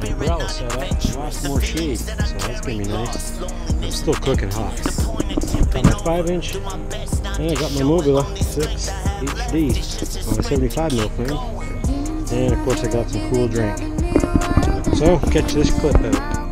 so that lost more. So that's gonna be nice. I'm still cooking hot. My 5 inch, and I got my Mobula 6 HD on a 75 mil plan. And of course I got some cool drink. So catch this clip out.